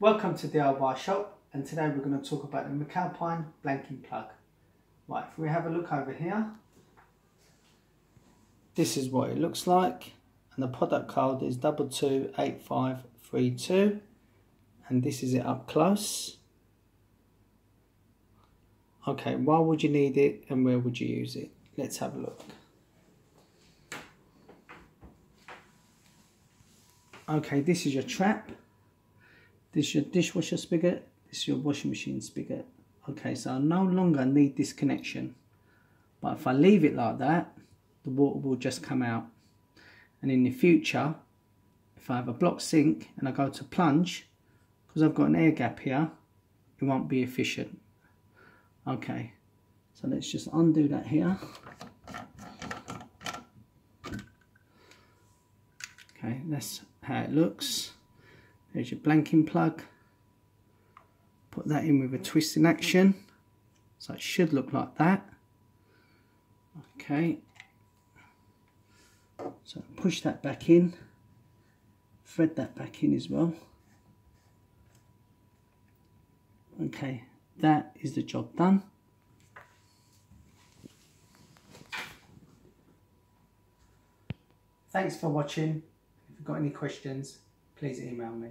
Welcome to DIY Shop and today we're going to talk about the McAlpine blanking plug. Right, if we have a look over here, this is what it looks like and the product code is 228532 and this is it up close. Okay, why would you need it and where would you use it? Let's have a look. Okay, this is your trap this is your dishwasher spigot. This is your washing machine spigot. Okay, so I no longer need this connection. But if I leave it like that, the water will just come out. And in the future, if I have a block sink and I go to plunge, because I've got an air gap here, it won't be efficient. Okay, so let's just undo that here. Okay, that's how it looks. There's your blanking plug. Put that in with a twisting action. So it should look like that. Okay. So push that back in. Thread that back in as well. Okay, that is the job done. Thanks for watching. If you've got any questions, please email me.